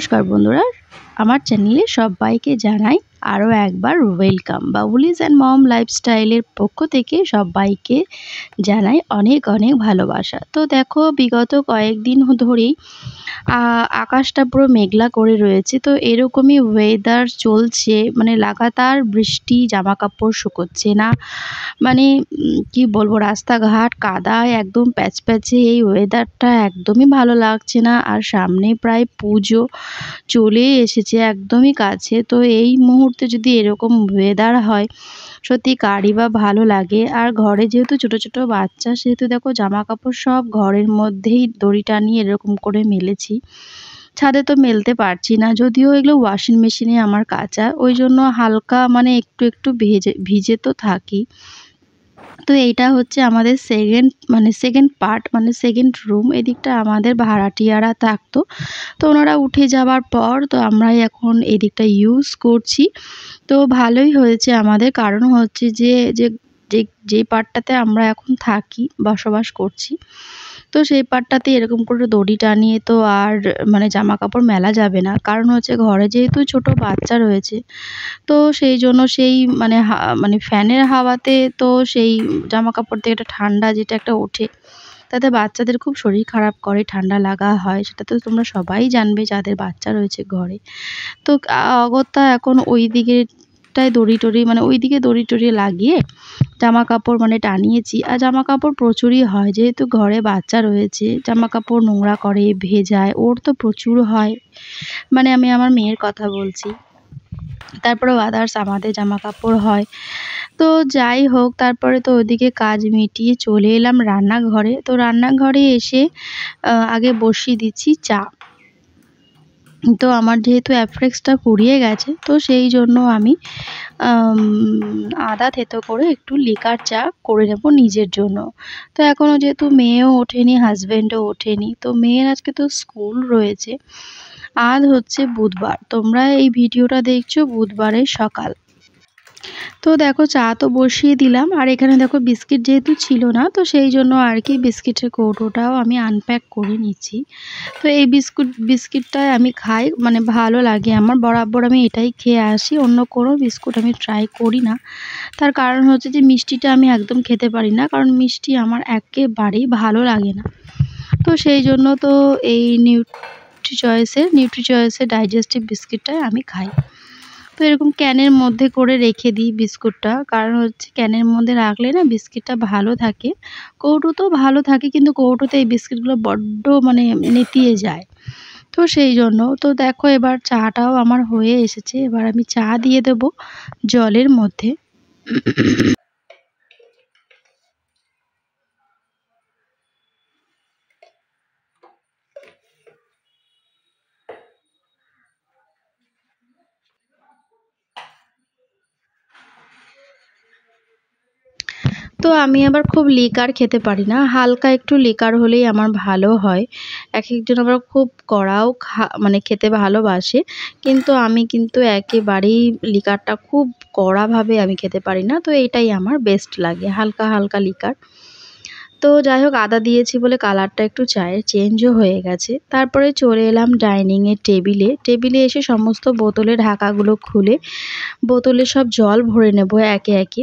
নমস্কার বন্ধুরা আমার চ্যানেলে সব বাইকে জানাই আরও একবার ওয়েলকাম বাবুলিজ অ্যান্ড মম লাইফস্টাইলের পক্ষ থেকে সবাইকে জানাই অনেক অনেক ভালোবাসা। তো দেখো, বিগত কয়েকদিন ধরেই আকাশটা পুরো মেঘলা করে রয়েছে। তো এরকমই ওয়েদার চলছে মানে লাগাতার বৃষ্টি জামা কাপড় শুকোচ্ছে না। মানে কি বলব, রাস্তাঘাট কাদায় একদম প্যাচপ্যাচে এই ওয়েদারটা একদমই ভালো লাগছে না। আর সামনে প্রায় পুজো চলে এসেছে একদমই কাছে। তো এই মুহূর্তে যদি এরকম ওয়েদার হয়, সত্যি কারই বা ভালো লাগে। আর ঘরে যেহেতু ছোট ছোট বাচ্চা, সেহেতু দেখো জামা কাপড় সব ঘরের মধ্যেই দড়ি টানিয়ে এরকম করে মেলেছি। ছাদে তো মেলতে পারছি না, যদিও এগুলো ওয়াশিং মেশিনে আমার কাচা। ওই জন্য হালকা মানে একটু একটু ভেজে, ভিজে তো থাকি। তো এইটা হচ্ছে আমাদের সেকেন্ড মানে সেকেন্ড পার্ট মানে সেকেন্ড রুম এদিকটা আমাদের ভাড়াটিয়ারা থাকতো। তো ওনারা উঠে যাওয়ার পর তো আমরা এখন এদিকটা ইউজ করছি। তো ভালোই হয়েছে আমাদের, কারণ হচ্ছে যে যে যে পার্টটাতে আমরা এখন থাকি, বসবাস করছি। তো সেই পাটটাতে এরকম করে দড়ি টানিয়ে তো আর মানে জামা কাপড় মেলা যাবে না। কারণ হচ্ছে ঘরে যেহেতু ছোট বাচ্চা রয়েছে, তো সেই জন্য সেই মানে মানে ফ্যানের হাওয়াতে তো সেই জামা কাপড় থেকে একটা ঠান্ডা যেটা একটা ওঠে, তাতে বাচ্চাদের খুব শরীর খারাপ করে, ঠান্ডা লাগা হয়, সেটা তো তোমরা সবাই জানবে যাদের বাচ্চা রয়েছে ঘরে। তো অগত্যা এখন ওই দিকে টায় দড়ি টড়ি মানে ওই দিকে দড়ি টড়ি লাগিয়ে জামা কাপড় মানে টানিয়েছি। আর জামা কাপড় প্রচুরই হয়, যেহেতু ঘরে বাচ্চা রয়েছে, জামা কাপড় নোংরা করে, ভেজায়, ওর তো প্রচুর হয়। মানে আমি আমার মেয়ের কথা বলছি। তারপরে আদার্স আমাদের জামা কাপড় হয়। তো যাই হোক, তারপরে তো ওদিকে কাজ মিটিয়ে চলে এলাম রান্নাঘরে। তো রান্নাঘরে এসে আগে বসিয়ে দিচ্ছি চা। তো আমার যেহেতু অ্যাপ্রেক্সটা পুড়িয়ে গেছে, তো সেই জন্য আমি আদা থেতো করে একটু লিকার চা করে নেব নিজের জন্য। তো এখনও যেহেতু মেয়েও ওঠেনি হাজব্যান্ডও ওঠেনি, তো মেয়ের আজকে তো স্কুল রয়েছে। আজ হচ্ছে বুধবার, তোমরা এই ভিডিওটা দেখছ বুধবারের সকাল। তো দেখো চা তো বসিয়ে দিলাম। আর এখানে দেখো বিস্কিট যেহেতু ছিল না, তো সেই জন্য আর কি বিস্কিটের কৌটোটাও আমি আনপ্যাক করে নিচ্ছি। তো এই বিস্কুট, বিস্কিটটাই আমি খাই মানে ভালো লাগে আমার। বরাবর আমি এটাই খেয়ে আসি, অন্য কোনো বিস্কুট আমি ট্রাই করি না। তার কারণ হচ্ছে যে মিষ্টিটা আমি একদম খেতে পারি না, কারণ মিষ্টি আমার একেবারেই ভালো লাগে না। তো সেই জন্য তো এই নিউট্রি চয়েসের নিউট্রি চয়েসের ডাইজেস্টিভ বিস্কিটটাই আমি খাই। তো এরকম ক্যানের মধ্যে করে রেখে দিই বিস্কুটটা। কারণ হচ্ছে ক্যানের মধ্যে রাখলে না বিস্কিটটা ভালো থাকে। কৌটো তো ভালো থাকে, কিন্তু কৌটোতে এই বিস্কিটগুলো বড্ড মানে নেতিয়ে যায়। তো সেই জন্য, তো দেখো এবার চাটাও আমার হয়ে এসেছে। এবার আমি চা দিয়ে দেব জলের মধ্যে। তো আমি আবার খুব লিকার খেতে পারি না। হালকা একটু লিকার হলেই আমার ভালো হয়। এক একজন আবার খুব কড়াও খা মানে খেতে ভালোবাসে। কিন্তু আমি কিন্তু একেবারেই লিকারটা খুব কড়াভাবে আমি খেতে পারি না। তো এইটাই আমার বেস্ট লাগে, হালকা হালকা লিকার। তো যাই হোক, আদা দিয়েছি বলে কালারটা একটু চায়ের চেঞ্জও হয়ে গেছে। তারপরে চলে এলাম ডাইনিংয়ের টেবিলে টেবিলে এসে সমস্ত বোতলের ঢাকাগুলো খুলে, বোতলে সব জল ভরে নেব একে একে।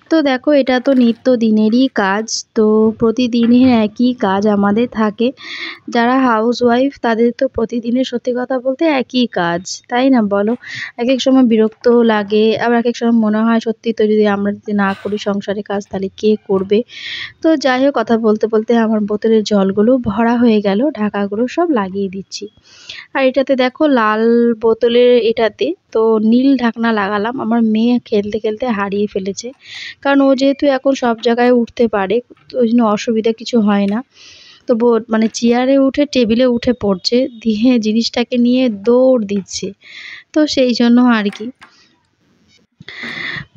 তো দেখো, এটা তো নিত্য দিনেরই কাজ। তো প্রতিদিনের একই কাজ আমাদের থাকে। যারা হাউস ওয়াইফ তাদের তো প্রতিদিনের সত্যি কথা বলতে একই কাজ, তাই না বলো? এক এক সময় বিরক্ত লাগে, আবার এক এক সময় মনে হয় সত্যি তো যদি আমরা যদি না করি সংসারে কাজ, তাহলে কে করবে? তো যাই হোক, কথা বলতে বলতে আমার বোতলের জলগুলো ভরা হয়ে গেল, ঢাকাগুলো সব লাগিয়ে দিচ্ছি। আর এটাতে দেখো, লাল বোতলের এটাতে তো নীল ঢাকনা লাগালাম। আমার মেয়ে খেলতে খেলতে হারিয়ে ফেলেছে। কারণ ও যেহেতু এখন সব জায়গায় উঠতে পারে, ওই জন্য অসুবিধা কিছু হয় না। তো মানে চেয়ারে উঠে, টেবিলে উঠে পড়ছে, দিয়ে জিনিসটাকে নিয়ে দৌড় দিচ্ছে। তো সেই জন্য আর কি।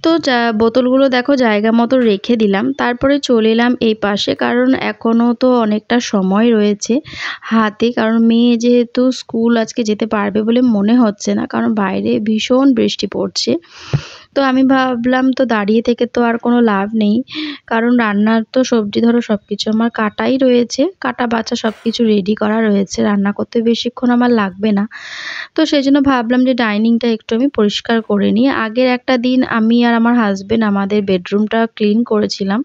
তো যা, বোতলগুলো দেখো জায়গা মতো রেখে দিলাম। তারপরে চলে এলাম এই পাশে, কারণ এখনও তো অনেকটা সময় রয়েছে হাতে। কারণ মেয়ে যেহেতু স্কুল আজকে যেতে পারবে বলে মনে হচ্ছে না, কারণ বাইরে ভীষণ বৃষ্টি পড়ছে। তো আমি ভাবলাম, তো দাঁড়িয়ে থেকে তো আর কোনো লাভ নেই। কারণ রান্নার তো সবজি ধরো সব কিছু আমার কাটাই রয়েছে। কাটা, বাছা সব কিছু রেডি করা রয়েছে। রান্না করতে বেশিক্ষণ আমার লাগবে না। তো সেই জন্য ভাবলাম যে ডাইনিংটা একটু আমি পরিষ্কার করে নিই। আগের একটা দিন আমি আর আমার হাজব্যান্ড আমাদের বেডরুমটা ক্লিন করেছিলাম।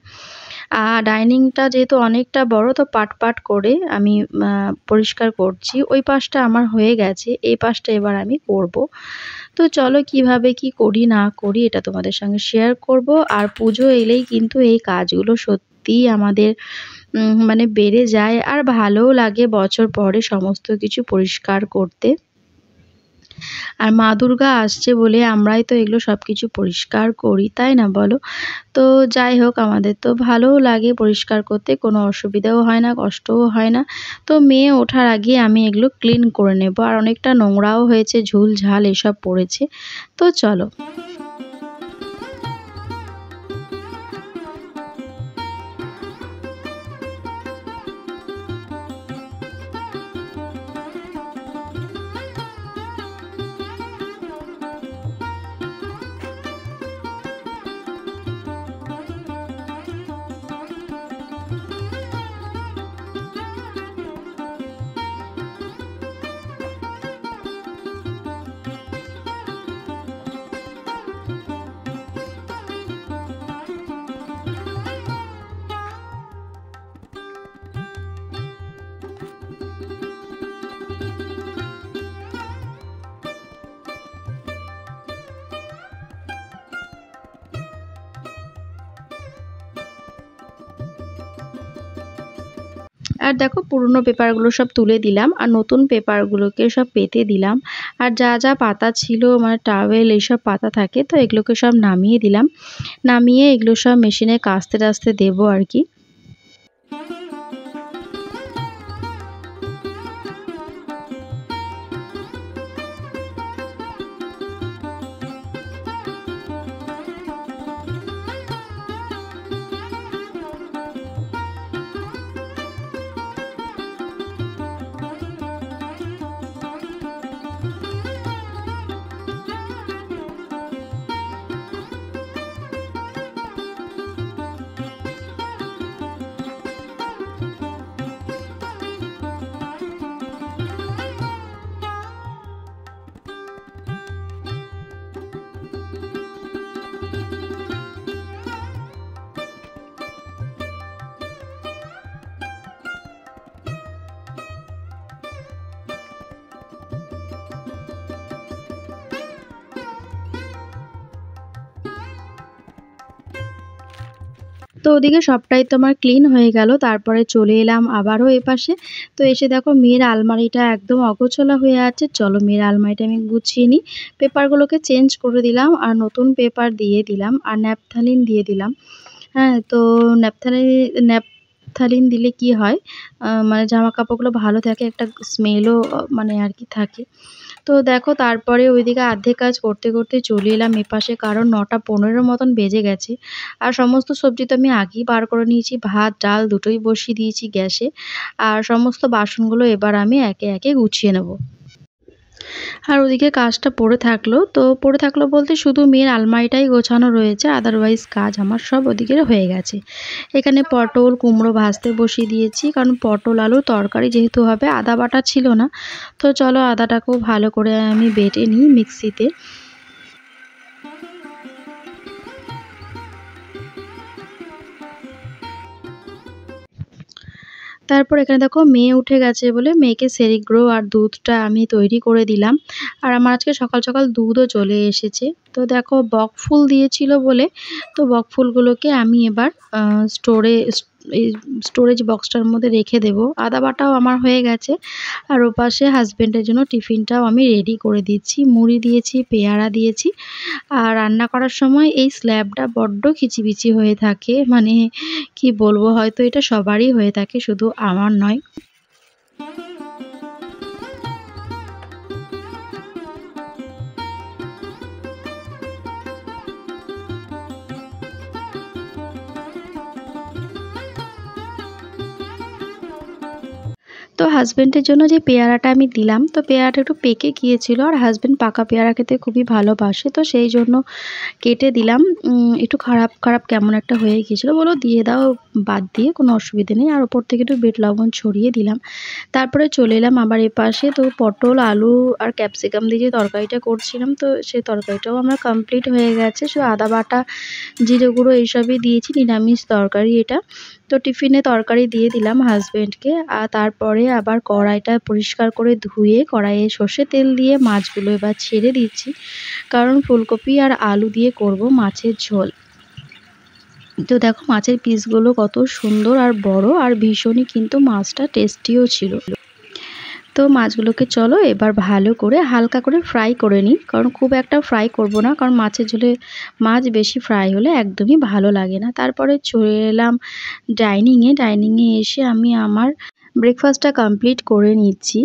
আর ডাইনিংটা যেহেতু অনেকটা বড়, তো পাট পাট করে আমি পরিষ্কার করছি। ওই পাশটা আমার হয়ে গেছে। এই পাশটা এবার আমি করব। তো চলো কীভাবে কি করি, না করি, এটা তোমাদের সঙ্গে শেয়ার করব। আর পুজো এলেই কিন্তু এই কাজগুলো সত্যিই আমাদের মানে বেড়ে যায়। আর ভালোও লাগে বছর পরে সমস্ত কিছু পরিষ্কার করতে। আর মা দুর্গা আসছে বলে আমরাই তো এগুলো সব কিছু পরিষ্কার করি, তাই না বলো? তো যাই হোক, আমাদের তো ভালোও লাগে পরিষ্কার করতে, কোনো অসুবিধাও হয় না, কষ্টও হয় না। তো মেয়ে ওঠার আগে আমি এগুলো ক্লিন করে নেব। আর অনেকটা নোংরাও হয়েছে, ঝুল ঝাল এসব পড়েছে। তো চলো। আর দেখো পুরনো পেপারগুলো সব তুলে দিলাম আর নতুন পেপারগুলোকে সব পেতে দিলাম। আর যা যা পাতা ছিল মানে টাওয়েল এইসব পাতা থাকে, তো এগুলোকে সব নামিয়ে দিলাম। নামিয়ে এগুলো সব মেশিনে কাস্তে টাস্তে দেবো আর কি। তো ওদিকে সবটাই তো আমার ক্লিন হয়ে গেল, তারপরে চলে এলাম আবারও এপাশে। তো এসে দেখো মেয়ের আলমারিটা একদম অগোছলা হয়ে আছে, চলো মেয়ের আলমারিটা আমি গুছিয়ে নিই। পেপারগুলোকে চেঞ্জ করে দিলাম আর নতুন পেপার দিয়ে দিলাম আর ন্যাপথালিন দিয়ে দিলাম। হ্যাঁ তো ন্যাপথালিন ন্যাপথালিন দিলে কি হয়? মানে জামা কাপড়গুলো ভালো থাকে, একটা স্মেলও মানে আর কি থাকে। তো দেখো তারপরে ওইদিকে আর্ধেক কাজ করতে করতে চলে এলাম এপাশে, কারণ নটা পনেরো মতন বেজে গেছে। আর সমস্ত সবজি তো আমি আগেই বার করে নিয়েছি, ভাত, ডাল দুটোই বসিয়ে দিয়েছি গ্যাসে। আর সমস্ত বাসনগুলো এবার আমি একে একে গুছিয়ে নেব। আর ওদিকে কাজটা পড়ে থাকল। তো পড়ে থাকল বলতে শুধু মেয়ের আলমারিটাই গোছানো রয়েছে আদারওয়াইজ কাজ আমার সব ওদিকে হয়ে গেছে। এখানে পটল, কুমড়ো ভাজতে বসিয়ে দিয়েছি, কারণ পটল, আলু, তরকারি যেহেতু হবে, আদা বাটা ছিল না। তো চলো আদাটাকেও ভালো করে আমি বেটে নিই মিক্সিতে। তারপর এখানে দেখো মেয়ে উঠে গেছে বলে মেয়েকে সেরিগ্রো আর দুধটা আমি তৈরি করে দিলাম। আর আমার আজকে সকাল সকাল দুধও চলে এসেছে। তো দেখো বক ফুল দিয়েছিল বলে, তো বক ফুলগুলোকে আমি এবার স্টোরে এই স্টোরেজ বক্সটার মধ্যে রেখে দেব। আদা বাটাও আমার হয়ে গেছে। আর ওপাশে হাজব্যান্ডের জন্য টিফিনটাও আমি রেডি করে দিচ্ছি। মুড়ি দিয়েছি, পেয়ারা দিয়েছি। আর রান্না করার সময় এই স্ল্যাবটা বড্ড খিচিবিচি হয়ে থাকে। মানে কি বলব, হয়তো এটা সবারই হয়ে থাকে, শুধু আমার নয়। তো হাজব্যান্ডের জন্য যে পেয়ারাটা আমি দিলাম, তো পেয়ারাটা একটু পেকে গিয়েছিল আর হাজব্যান্ড পাকা পেয়ারা খেতে খুবই ভালোবাসে, তো সেই জন্য কেটে দিলাম। একটু খারাপ খারাপ কেমন একটা হয়ে গিয়েছিল বলো, দিয়ে দাও, বাদ দিয়ে, কোনো অসুবিধে নেই। আর ওপর থেকে একটু বেট লবণ ছড়িয়ে দিলাম। তারপরে চলে এলাম আবার এপাশে, তো পটল, আলু আর ক্যাপসিকাম দিয়ে যে তরকারিটা করছিলাম, তো সেই তরকারিটাও আমার কমপ্লিট হয়ে গেছে। শুধু আদা বাটা, জিরে গুঁড়ো, এইসবই দিয়েছি, নিরামিষ তরকারি এটা। তো টিফিনে তরকারি দিয়ে দিলাম হাজব্যান্ডকে আর তারপরে আবার কড়াইটা পরিষ্কার করে ধুয়ে কড়াইয়ে সর্ষে তেল দিয়ে মাছগুলো এবার ছেড়ে দিচ্ছি। কারণ ফুলকপি আর আলু দিয়ে করব মাছের ঝোল। তো দেখো মাছের পিসগুলো কত সুন্দর আর বড় আর ভীষণই কিন্তু মাছটা টেস্টিও ছিল। তো মাছগুলোকে চলো এবার ভালো করে হালকা করে ফ্রাই করে নিই। কারণ খুব একটা ফ্রাই করব না, কারণ মাছের ঝোলে মাছ বেশি ফ্রাই হলে একদমই ভালো লাগে না। তারপরে চলে এলাম ডাইনিংয়ে ডাইনিংয়ে এসে আমি আমার ব্রেকফাস্টটা কমপ্লিট করে নিচ্ছি।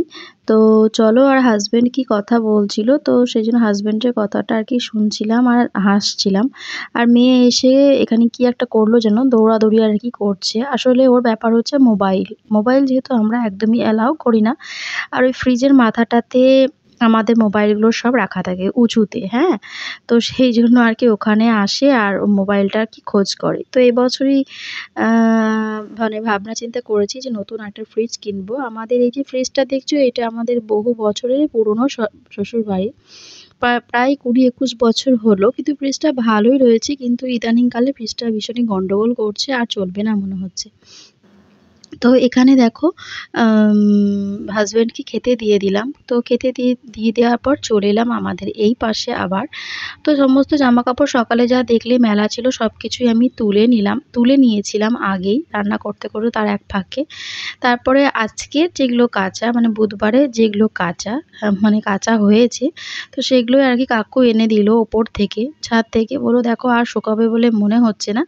তো চলো আর হাজব্যান্ড কি কথা বলছিল, তো সেই জন্য হাজব্যান্ডের কথাটা আর কি শুনছিলাম আর হাসছিলাম। আর মেয়ে এসে এখানে কি একটা করল যেন, দৌড়াদৌড়ি আর কি করছে। আসলে ওর ব্যাপার হচ্ছে মোবাইল মোবাইল যেহেতু আমরা একদমই অ্যালাউ করি না। আর ওই ফ্রিজের মাথাটাতে আমাদের মোবাইলগুলো সব রাখা থাকে উঁচুতে হ্যাঁ? তো সেই জন্য আর কি ওখানে আসে আর মোবাইলটা কি খোঁজ করে। তো এবছরই মানে ভাবনা চিন্তা করেছি যে নতুন একটা ফ্রিজ কিনবো। আমাদের এই যে ফ্রিজটা দেখছ, এটা আমাদের বহু বছরের পুরনো শ্বশুরবাড়ি। প্রায় কুড়ি একুশ বছর হলো, কিন্তু ফ্রিজটা ভালোই রয়েছে, কিন্তু ইদানিংকালে ফ্রিজটা ভীষণই গন্ডগোল করছে আর চলবে না মনে হচ্ছে। তো এখানে দেখো হাজব্যান্ডকে খেতে দিয়ে দিলাম। তো খেতে দিয়ে দিয়ে দেওয়ার পর চলে এলাম আমাদের এই পাশে আবার। তো সমস্ত জামা কাপড় সকালে যা দেখলে মেলা ছিল সব কিছুই আমি তুলে নিলাম, তুলে নিয়েছিলাম আগেই রান্না করতে করতে তার এক ফাঁকে। তারপরে আজকে যেগুলো কাঁচা মানে বুধবারে যেগুলো কাঁচা মানে কাঁচা হয়েছে, তো সেগুলোই আর কি কাকু এনে দিল ওপর থেকে। ছাদ থেকে বলো দেখো, আর শুকাবে বলে মনে হচ্ছে না।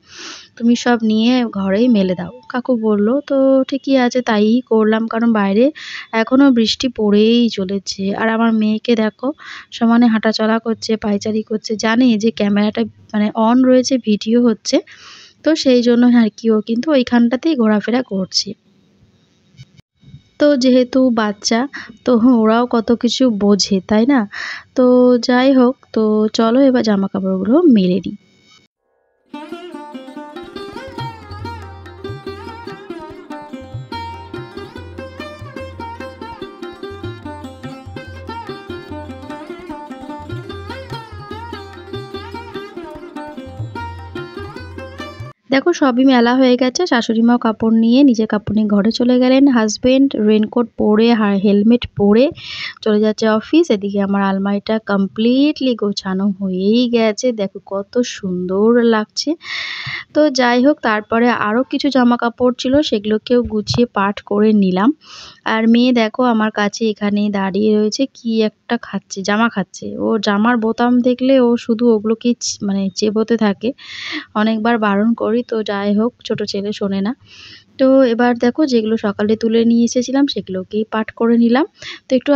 তুমি সব নিয়ে ঘরেই মেলে দাও। কাকু বলল, তো ঠিকই আছে তাই করলাম। কারণ বাইরে এখনও বৃষ্টি পড়েই চলেছে। আর আমার মেয়েকে দেখো, সমানে হাঁটাচলা করছে, পায়চারি করছে, জানে যে ক্যামেরাটা মানে অন রয়েছে ভিডিও হচ্ছে। তো সেই জন্য আর কি, ও কিন্তু ওইখানটাতেই ঘোরাফেরা করছে। তো যেহেতু বাচ্চা, তো ওরাও কত কিছু বোঝে, তাই না? তো যাই হোক, তো চলো এবার জামা কাপড়গুলো মেলে নিই। দেখো, সবই মেলা হয়ে গেছে। শাশুড়ি মাও কাপড় নিয়ে নিজের কাপড় নিয়ে ঘরে চলে গেলেন। হাজবেন্ড রেনকোট পরে হেলমেট পরে চলে যাচ্ছে অফিস এদিকে আমার আলমারিটা কমপ্লিটলি গোছানো হয়েই গেছে। দেখো, কত সুন্দর লাগছে। তো যাই হোক, তারপরে আরও কিছু জামা কাপড় ছিল সেগুলোকেও গুছিয়ে পাঠ করে নিলাম। আর মেয়ে দেখো, আমার কাছে এখানে দাঁড়িয়ে রয়েছে। কি একটা খাচ্ছে, জামা খাচ্ছে। ও জামার বোতাম দেখলে ও শুধু ওগুলোকেই মানে চেবোতে থাকে। অনেকবার বারণ করি তো যাই হোক, ছোট ছেলে শোনে না। তো এবার দেখো যেগুলো সকালে তুলে নিয়ে এসেছিলাম, সেগুলোকেই পাঠ করে নিলাম। তো একটু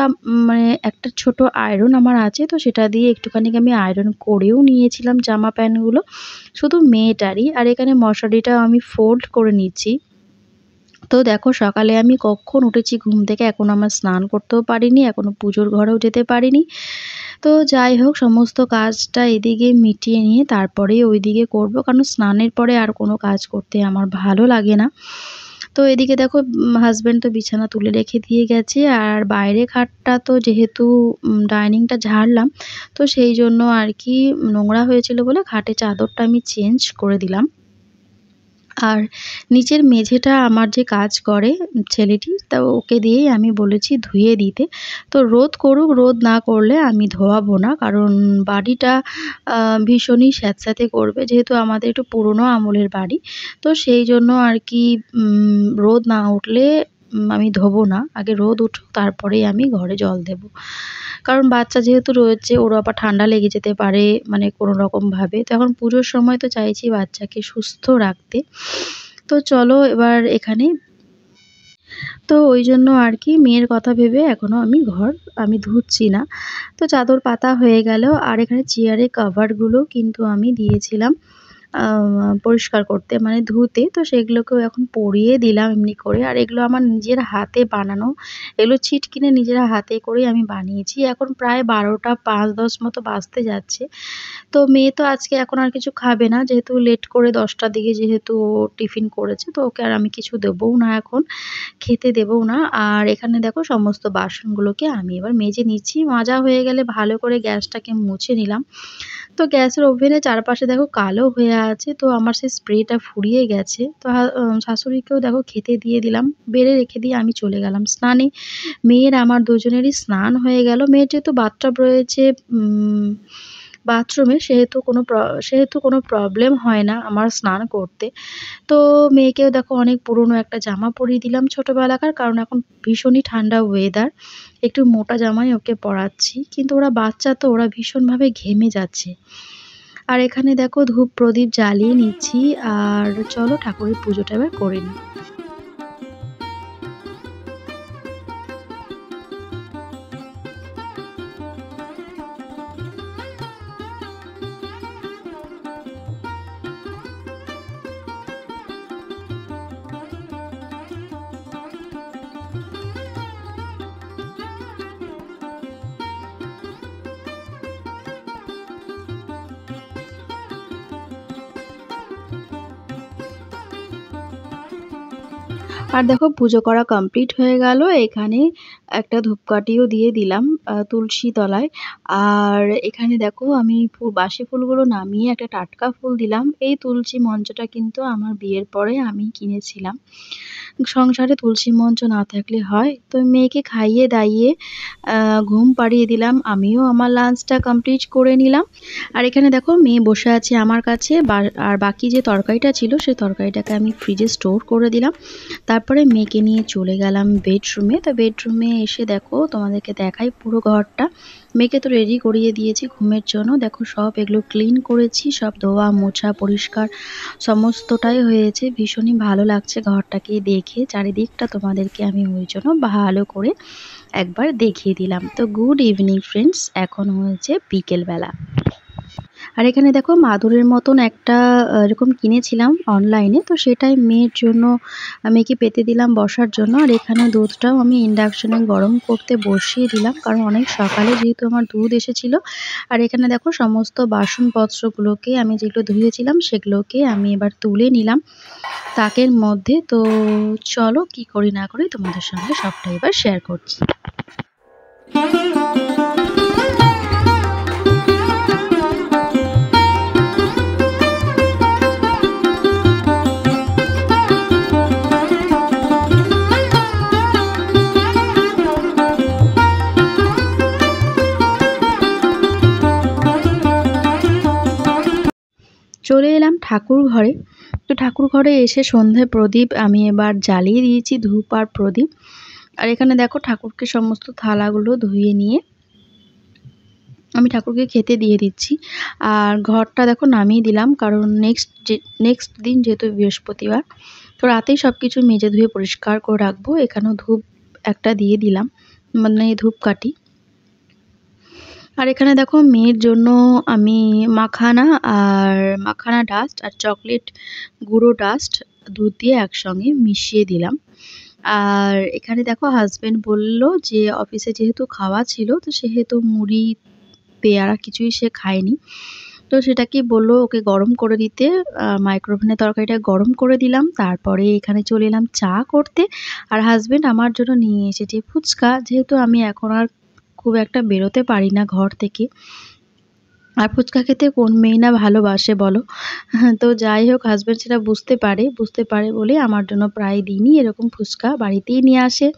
মানে একটা ছোট আয়রন আমার আছে, তো সেটা দিয়ে একটুখানি আমি আয়রন করেও নিয়েছিলাম জামা প্যান্টগুলো। শুধু মেয়েটারই, আর এখানে মশারিটা আমি ফোল্ড করে নিচ্ছি। তো দেখো সকালে আমি কখন উঠেছি ঘুম থেকে, এখন আমার স্নান করতেও পারিনি এখনও পুজোর ঘরেও যেতে পারিনি। তো যাই হোক, সমস্ত কাজটা এদিকে মিটিয়ে নিয়ে তারপরে ওইদিকে করব। কারণ স্নানের পরে আর কোনো কাজ করতে আমার ভালো লাগে না। তো এদিকে দেখো হাজব্যান্ড তো বিছানা তুলে রেখে দিয়ে গেছে। আর বাইরে খাটটা তো যেহেতু ডাইনিংটা ঝাড়লাম, তো সেই জন্য আর কি নোংরা হয়েছিল বলে খাটে চাদরটা আমি চেঞ্জ করে দিলাম। আর নিচের মেঝেটা আমার যে কাজ করে ছেলেটি, তা ওকে দিয়েই আমি বলেছি ধুয়ে দিতে। তো রোদ করুক, রোদ না করলে আমি ধোয়াবো না, কারণ বাড়িটা ভীষণই স্যাঁতস্যাঁতে করবে, যেহেতু আমাদের একটু পুরনো আমলের বাড়ি। তো সেই জন্য আর কি রোদ না উঠলে আমি ধোবো না। আগে রোদ উঠুক, তারপরেই আমি ঘরে জল দেবো। কারণ বাচ্চা যেহেতু রয়েছে, ওরও আবার ঠান্ডা লেগে যেতে পারে মানে কোনো রকমভাবে তো এখন পুজোর সময় তো চাইছি বাচ্চাকে সুস্থ রাখতে। তো চলো এবার এখানে। তো ওই জন্য আর কি, মেয়ের কথা ভেবে এখনও আমি ঘর আমি ধুচ্ছি না। তো চাদর পাতা হয়ে গেল, আর এখানে চেয়ারে কাভারগুলো কিন্তু আমি দিয়েছিলাম। পরিষ্কার করতে মানে ধুতে। তো সেগুলোকেও এখন পরিয়ে দিলাম এমনি করে। আর এগুলো আমার নিজের হাতে বানানো, এগুলো ছিট কিনে নিজের হাতে করেই আমি বানিয়েছি। এখন প্রায় বারোটা পাঁচ দশ মতো বাজতে যাচ্ছে। তো মেয়ে তো আজকে এখন আর কিছু খাবে না, যেহেতু লেট করে দশটার দিকে যেহেতু টিফিন করেছে, তো ওকে আর আমি কিছু দেবও না এখন, খেতে দেবও না। আর এখানে দেখো সমস্ত বাসনগুলোকে আমি এবার মেজে নিচ্ছি। মাজা হয়ে গেলে ভালো করে গ্যাসটাকে মুছে নিলাম। তো গ্যাসের ওভেনে চারপাশে দেখো কালো হয়ে আছে, তো আমার সেই স্প্রেটা ফুরিয়ে গেছে। তো শাশুড়িকেও দেখো খেতে দিয়ে দিলাম, বেড়ে রেখে দিয়ে আমি চলে গেলাম স্নানে। মেয়ের আমার দুজনেরই স্নান হয়ে গেল। মেয়ের যেহেতু বাথটাব রয়েছে বাথরুমে সেহেতু কোনো সেহেতু কোনো প্রবলেম হয় না আমার স্নান করতে। তো মেয়েকেও দেখো অনেক পুরনো একটা জামা পরিয়ে দিলাম ছোটোবেলাকার, কারণ এখন ভীষণই ঠান্ডা ওয়েদার একটু মোটা জামাই ওকে পরাচ্ছি, কিন্তু ওরা বাচ্চা তো, ওরা ভীষণভাবে ঘেমে যাচ্ছে। আর এখানে দেখো ধূপ প্রদীপ জ্বালিয়ে নিচ্ছি, আর চলো ঠাকুরের পুজোটা এবার করে নিই। আর দেখো পুজো করা কমপ্লিট হয়ে গেল এখানে একটা ধূপকাঠিও দিয়ে দিলাম তুলসী তলায়। আর এখানে দেখো, আমি বাসি ফুলগুলো নামিয়ে একটা টাটকা ফুল দিলাম। এই তুলসী মঞ্চটা কিন্তু আমার বিয়ের পরে আমি কিনেছিলাম। সংসারে তুলসী মঞ্চ না থাকলে হয়। তো মেয়েকে খাইয়ে দাইয়ে ঘুম পাড়িয়ে দিলাম। আমিও আমার লাঞ্চটা কমপ্লিট করে নিলাম। আর এখানে দেখো, মেয়ে বসে আছে আমার কাছে। আর বাকি যে তরকারিটা ছিল সেই তরকারিটাকে আমি ফ্রিজে স্টোর করে দিলাম। তারপরে মেয়েকে নিয়ে চলে গেলাম বেডরুমে তো বেডরুমে এসে দেখো, তোমাদেরকে দেখাই পুরো ঘরটা। মেয়েকে তো রেডি করিয়ে দিয়েছি ঘুমের জন্য। দেখো সব এগুলো ক্লিন করেছি, সব ধোয়া, মোছা, পরিষ্কার সমস্তটাই হয়েছে। ভীষণই ভালো লাগছে ঘরটাকে দেখে। চারিদিকটা তোমাদেরকে আমি ওই জন্য ভালো করে একবার দেখিয়ে দিলাম। তো গুড ইভিনিং ফ্রেন্ডস এখন হয়েছে বিকেলবেলা। আর এখানে দেখো মাদুরের মতন একটা এরকম কিনেছিলাম অনলাইনে তো সেটাই মেয়ের জন্য, মেয়েকে পেতে দিলাম বসার জন্য। আর এখানে দুধটাও আমি ইন্ডাকশনে গরম করতে বসিয়ে দিলাম, কারণ অনেক সকালে যেহেতু আমার দুধ এসেছিল। আর এখানে দেখো সমস্ত বাসনপত্রগুলোকে আমি যেগুলো ধুয়েছিলাম, সেগুলোকে আমি এবার তুলে নিলাম তাকের মধ্যে। তো চলো কি করি না করি তোমাদের সঙ্গে সবটা এবার শেয়ার করছি। চলে এলাম ঠাকুর ঘরে। তো ঠাকুর ঘরে এসে সন্ধে প্রদীপ আমি এবার জ্বালিয়ে দিয়েছি, ধূপ আর প্রদীপ। আর এখানে দেখো ঠাকুরকে সমস্ত থালাগুলো ধুয়ে নিয়ে আমি ঠাকুরকে খেতে দিয়ে দিচ্ছি। আর ঘরটা দেখো নামিয়ে দিলাম, কারণ নেক্সট যে নেক্সট দিন যেহেতু বৃহস্পতিবার, তো রাতেই সব কিছু মেজে ধুয়ে পরিষ্কার করে রাখব। এখানেও ধূপ একটা দিয়ে দিলাম মানে ধূপকাঠি। আর এখানে দেখো মেয়ের জন্য আমি মাখানা আর মাখানা ডাস্ট আর চকলেট গুঁড়ো ডাস্ট দুধ দিয়ে একসঙ্গে মিশিয়ে দিলাম। আর এখানে দেখো হাজব্যান্ড বলল যে অফিসে যেহেতু খাওয়া ছিল, তো সেহেতু মুড়ি, পেয়ারা কিছুই সে খায়নি। তো সেটাকে বলল ওকে গরম করে দিতে। মাইক্রোওভেনে তরকারিটা গরম করে দিলাম। তারপরে এখানে চলে এলাম চা করতে। আর হাজব্যান্ড আমার জন্য নিয়ে এসেছে ফুচকা। যেহেতু আমি এখন আর খুব একটা বেরোতে পারি না ঘর থেকে। আর ফুচকা খেতে কোন মেয়ে না ভালোবাসে বলো? তো যাই হোক হাজব্যান্ড সেটা বুঝতে পারে বুঝতে পারে বলে আমার জন্য প্রায় দিনই এরকম ফুচকা বাড়িতেই নিয়ে আসে,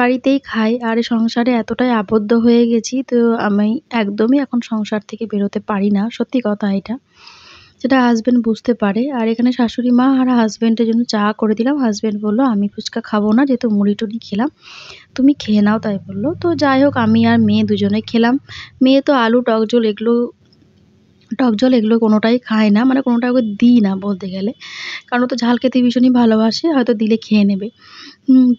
বাড়িতেই খাই আর সংসারে এতটাই আবদ্ধ হয়ে গেছি, তো আমি একদমই এখন সংসার থেকে বেরোতে পারি না, সত্যি কথা এটা। সেটা হাজব্যান্ড বুঝতে পারে। আর এখানে শাশুড়ি মা আর হাজব্যান্ডের জন্য চা করে দিলাম। হাজব্যান্ড বলল, আমি ফুচকা খাব না, যেহেতু মুড়ি টুড়ি খেলাম। তুমি খেয়ে নাও, তাই বলল। তো যাই হোক, আমি আর মেয়ে দুজনে খেলাম। মেয়ে তো আলু, টক ঝোল এগুলো, টক জল এগুলো কোনোটাই খায় না। মানে কোনোটা ওকে দিই না বলতে গেলে। কারণ তো ঝাল খেতে ভীষণই ভালোবাসে, হয়তো দিলে খেয়ে নেবে।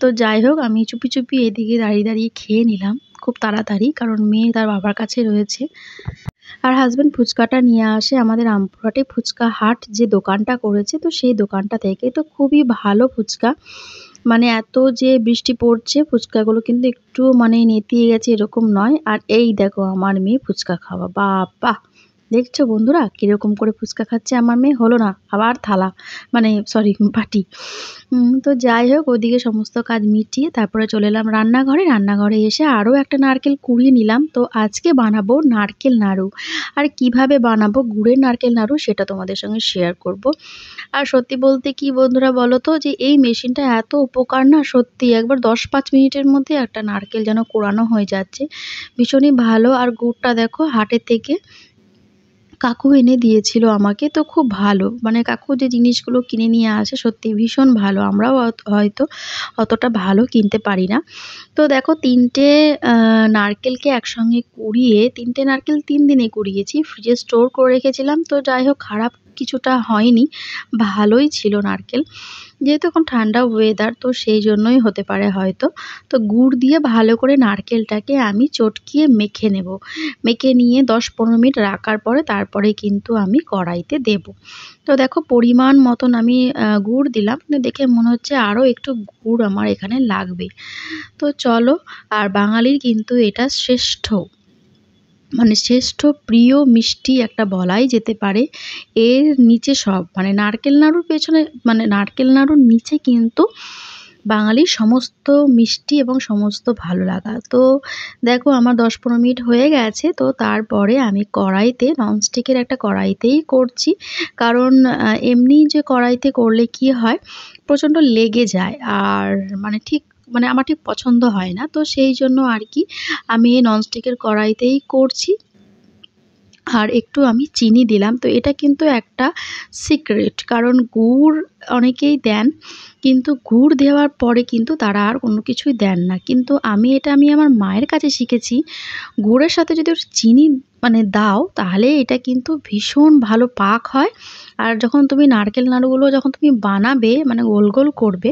তো যাই হোক, আমি চুপি চুপি এদিকে দাঁড়িয়ে দাঁড়িয়ে খেয়ে নিলাম। খুব তাড়াতাড়ি, কারণ মেয়ে তার বাবার কাছে রয়েছে। আর হাজব্যান্ড ফুচকাটা নিয়ে আসে আমাদের রামপুরহাটে ফুচকা হাট যে দোকানটা করেছে, তো সেই দোকানটা থেকে। তো খুবই ভালো ফুচকা। মানে এত যে বৃষ্টি পড়ছে, ফুচকাগুলো কিন্তু একটু মানে নেতিয়ে গেছে এরকম নয়। আর এই দেখো আমার মেয়ে ফুচকা খাওয়া। বাবা দেখছ বন্ধুরা, কীরকম করে ফুচকা খাচ্ছে আমার মেয়ে? হলো না, আবার থালা মানে সরি পাটি তো যাই হোক, ওদিকে সমস্ত কাজ মিটিয়ে তারপরে চলে এলাম রান্নাঘরে। রান্নাঘরে এসে আরও একটা নারকেল কুড়িয়ে নিলাম। তো আজকে বানাবো নারকেল নাড়ু। আর কীভাবে বানাবো গুড়ের নারকেল নাড়ু সেটা তোমাদের সঙ্গে শেয়ার করব। আর সত্যি বলতে কি বন্ধুরা বলো তো, যে এই মেশিনটা এত উপকার না, সত্যি একবার দশ পাঁচ মিনিটের মধ্যে একটা নারকেল যেন কোরানো হয়ে যাচ্ছে। ভীষণই ভালো। আর গুড়টা দেখো হাটের থেকে কাকু এনে দিয়েছিল আমাকে, তো খুব ভালো। মানে কাকু যে জিনিসগুলো কিনে নিয়ে আসে, সত্যি ভীষণ ভালো। আমরাও হয়তো অতটা ভালো কিনতে পারি না। তো দেখো, তিনটে নারকেলকে একসঙ্গে কুড়িয়ে, তিনটে নারকেল তিন দিনে কুড়িয়েছি। ফ্রিজে স্টোর করে রেখেছিলাম। তো যাই হোক, খারাপ কিছুটা হয়নি, ভালোই ছিল নারকেল। যেহেতু এখন ঠান্ডা ওয়েদার তো সেই জন্যই হতে পারে হয়তো। তো গুড় দিয়ে ভালো করে নারকেলটাকে আমি চটকিয়ে মেখে নেব। মেখে নিয়ে দশ পনেরো মিনিট রাখার পরে তারপরে কিন্তু আমি কড়াইতে দেব। তো দেখো পরিমাণ মতন আমি গুড় দিলাম। দেখে মনে হচ্ছে আরও একটু গুড় আমার এখানে লাগবে। তো চলো, আর বাঙালির কিন্তু এটা শ্রেষ্ঠ। মানে শ্রেষ্ঠ প্রিয় মিষ্টি একটা বলাই যেতে পারে। এর নিচে সব মানে নারকেল নাড়ুর পেছনে মানে নারকেল নাড়ুর নিচে কিন্তু বাঙালির সমস্ত মিষ্টি এবং সমস্ত ভালো লাগা। তো দেখো আমার দশ পনেরো মিনিট হয়ে গেছে, তো তারপরে আমি কড়াইতে, ননস্টিকের একটা কড়াইতেই করছি। কারণ এমনি যে কড়াইতে করলে কি হয়, প্রচণ্ড লেগে যায়। আর মানে ঠিক মানে আমার ঠিক পছন্দ হয় না। তো সেই জন্য আর কি আমি এই ননস্টিকের কড়াইতেই করছি। আর একটু আমি চিনি দিলাম। তো এটা কিন্তু একটা সিক্রেট কারণ গুড় অনেকেই দেন, কিন্তু গুড় দেওয়ার পরে কিন্তু তারা আর কোনো কিছুই দেন না। কিন্তু আমি এটা আমি আমার মায়ের কাছে শিখেছি, গুড়ের সাথে যদি চিনি মানে দাও, তাহলে এটা কিন্তু ভীষণ ভালো পাক হয়। আর যখন তুমি নারকেল নাড়ুগুলো যখন তুমি বানাবে মানে গোল গোল করবে,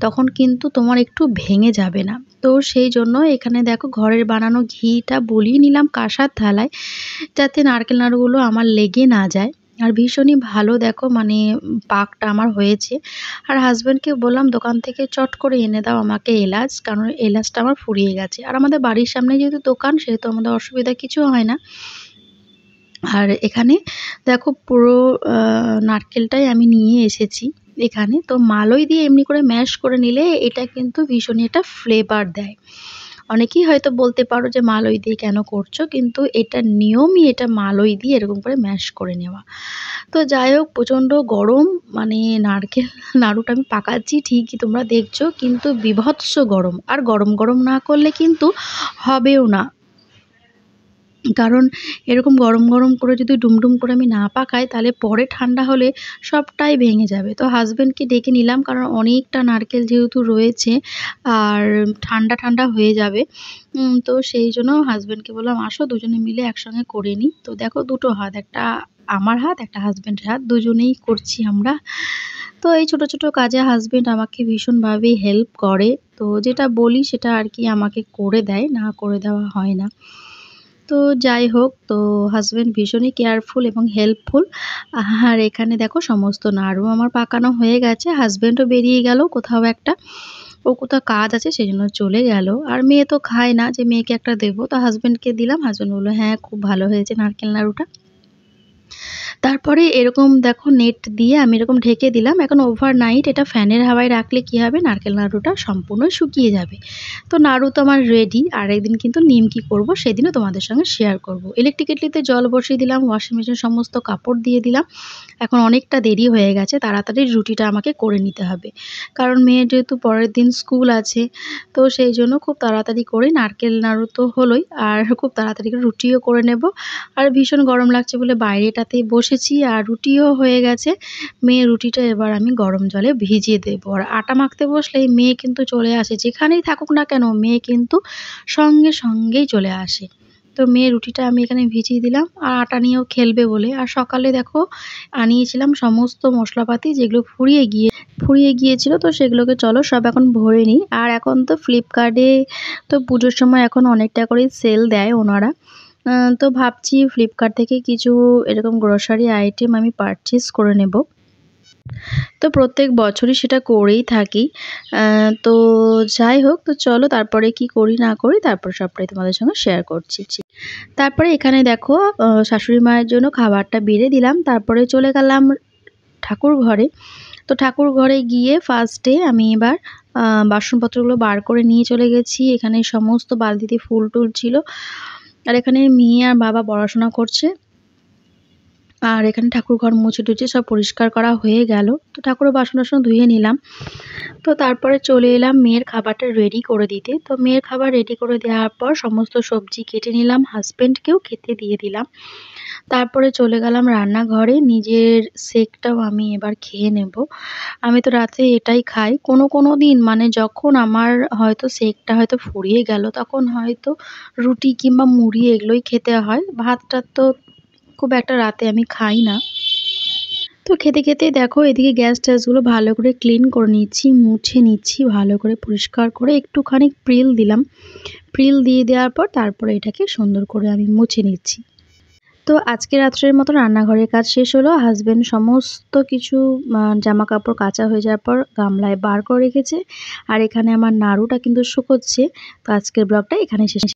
তখন কিন্তু তোমার একটু ভেঙে যাবে না। তো সেই জন্য এখানে দেখো ঘরের বানানো ঘিটা বলিয়ে নিলাম কাঁসার থালায়, যাতে নারকেল নাড়ুগুলো আমার লেগে না যায়। আর ভীষণই ভালো দেখো মানে পাকটা আমার হয়েছে। আর হাজব্যান্ডকে বললাম, দোকান থেকে চট করে এনে দাও আমাকে এলাচ, কারণ এলাচটা আমার ফুরিয়ে গেছে। আর আমাদের বাড়ির সামনে যেহেতু দোকান, সেহেতু আমাদের অসুবিধা কিছু হয় না। আর এখানে দেখো পুরো নারকেলটাই আমি নিয়ে এসেছি এখানে। তো মালই দিয়ে এমনি করে ম্যাশ করে নিলে এটা কিন্তু ভীষণই একটা ফ্লেভার দেয়। অনেকেই হয়তো বলতে পারো যে মালই দিয়ে কেন করছ, কিন্তু এটা নিয়মই এটা মালই দিয়ে এরকম করে ম্যাশ করে নেওয়া। তো যাই হোক, প্রচণ্ড গরম মানে নারকেল, নাড়ুটা আমি পাকাচ্ছি, ঠিকই তোমরা দেখছ, কিন্তু বিভৎস গরম। আর গরম গরম না করলে কিন্তু হবেও না। কারণ এরকম গরম গরম করে যদি ডুমডুম করে আমি না পাকাই, তাহলে পরে ঠান্ডা হলে সবটাই ভেঙে যাবে। তো হাজব্যান্ডকে ডেকে নিলাম, কারণ অনেকটা নারকেল যেহেতু রয়েছে আর ঠান্ডা ঠান্ডা হয়ে যাবে। তো সেই জন্য হাজব্যান্ডকে বললাম, আসো, দুজনে মিলে একসঙ্গে করে নিই। তো দেখো, দুটো হাত, একটা আমার হাত, একটা হাজব্যান্ডের হাত, দুজনেই করছি আমরা। তো এই ছোট ছোট কাজে হাজব্যান্ড আমাকে ভীষণভাবে হেল্প করে। তো যেটা বলি সেটা আর কি আমাকে করে দেয়, না করে দেওয়া হয় না। তো যাই হোক, তো হাজব্যান্ড ভীষণই কেয়ারফুল এবং হেল্পফুল আর এখানে দেখো সমস্ত নাড়ু আমার পাকানো হয়ে গেছে হাজব্যান্ডও বেরিয়ে গেল কোথাও একটা। ও কোথাও কাজ আছে সেই জন্য চলে গেল। আর মেয়ে তো খায় না, যে মেয়েকে একটা দেবো, তো হাজব্যান্ডকে দিলাম। হাজব্যান্ড বলল হ্যাঁ খুব ভালো হয়েছে নারকেল নাড়ুটা। তারপরে এরকম দেখো নেট দিয়ে আমি এরকম ঢেকে দিলাম। এখন ওভারনাইট এটা ফ্যানের হাওয়ায় রাখলে কি হবে? নারকেল নাড়ুটা সম্পূর্ণ শুকিয়ে যাবে। তো নাড়ু তো আমার রেডি আর একদিন কিন্তু নিমকি করব সেদিনও তোমাদের সঙ্গে শেয়ার করব। ইলেকট্রিক কেটলিতে জল বসিয়ে দিলাম ওয়াশিং মেশিন সমস্ত কাপড় দিয়ে দিলাম। এখন অনেকটা দেরি হয়ে গেছে, তাড়াতাড়ি রুটিটা আমাকে করে নিতে হবে। কারণ মেয়ের যেহেতু পরের দিন স্কুল আছে, তো সেই জন্য খুব তাড়াতাড়ি করে নারকেল নাড়ু তো হলোই, আর খুব তাড়াতাড়ি করে রুটিও করে নেব। আর ভীষণ গরম লাগছে বলে বাইরেটাতেই বসেছি আর রুটিও হয়ে গেছে। মেয়ে রুটিটা এবার আমি গরম জলে ভিজিয়ে দেবো। আর আটা মাখতে বসলেই মেয়ে কিন্তু চলে আসে। যেখানেই থাকুক না কেন, মেয়ে কিন্তু সঙ্গে সঙ্গেই চলে আসে। তো মেয়ে রুটিটা আমি এখানে ভিজিয়ে দিলাম। আর আটা নিয়েও খেলবে বলে। আর সকালে দেখো, আনিয়েছিলাম সমস্ত মশলাপাতি যেগুলো ফুরিয়ে গিয়ে, ফুরিয়ে গিয়েছিল তো সেগুলোকে চলো সব এখন ভরে নিই। আর এখন তো ফ্লিপকার্টে তো পুজোর সময় এখন অনেকটা করেই সেল দেয় ওনারা। তো ভাবছি ফ্লিপকার্ট থেকে কিছু এরকম গ্রসারি আইটেম আমি পারচেস করে নেব। তো প্রত্যেক বছরই সেটা করেই থাকি। তো যাই হোক, তো চলো তারপরে কি করি না করি, তারপর সবটাই তোমাদের সঙ্গে শেয়ার করছি। তারপরে এখানে দেখো শাশুড়ি মায়ের জন্য খাবারটা বেড়ে দিলাম। তারপরে চলে গেলাম ঠাকুর ঘরে। তো ঠাকুর ঘরে গিয়ে ফার্স্টে আমি এবার বাসনপত্রগুলো বার করে নিয়ে চলে গেছি। এখানে সমস্ত বালতিতে ফুল টুল ছিল। আর এখানে মেয়ে আর বাবা পড়াশোনা করছে। আর এখানে ঠাকুর ঘর মুছে টুচে সব পরিষ্কার করা হয়ে গেল। তো ঠাকুরের বাসন টাসন ধুয়ে নিলাম। তো তারপরে চলে এলাম মেয়ের খাবারটা রেডি করে দিতে। তো মেয়ের খাবার রেডি করে দেওয়ার পর সমস্ত সবজি কেটে নিলাম। হাজব্যান্ডকেও খেতে দিয়ে দিলাম। তারপরে চলে গেলাম রান্নাঘরে, নিজের সেকটাও আমি এবার খেয়ে নেব। আমি তো রাতে এটাই খাই। কোনো কোনো দিন মানে যখন আমার হয়তো সেকটা হয়তো ফুরিয়ে গেল, তখন হয়তো রুটি কিংবা মুড়ি এগুলোই খেতে হয়। ভাতটা তো খুব একটা রাতে আমি খাই না। তো খেতে খেতে দেখো, এদিকে গ্যাস ট্যাসগুলো ভালো করে ক্লিন করে নিচ্ছি, মুছে নিচ্ছি, ভালো করে পরিষ্কার করে একটুখানি প্রিল দিলাম। প্রিল দিয়ে দেওয়ার পর তারপরে এটাকে সুন্দর করে আমি মুছে নিচ্ছি। তো আজকে রাত্রের মতো রান্নাঘরের কাজ শেষ হলো। হাজব্যান্ড সমস্ত কিছু জামা কাপড় কাঁচা হয়ে যাওয়ার পর গামলায় বার করে রেখেছে। আর এখানে আমার নাড়ুটা কিন্তু শুকোচ্ছে। তো আজকের ব্লগটা এখানে শেষ।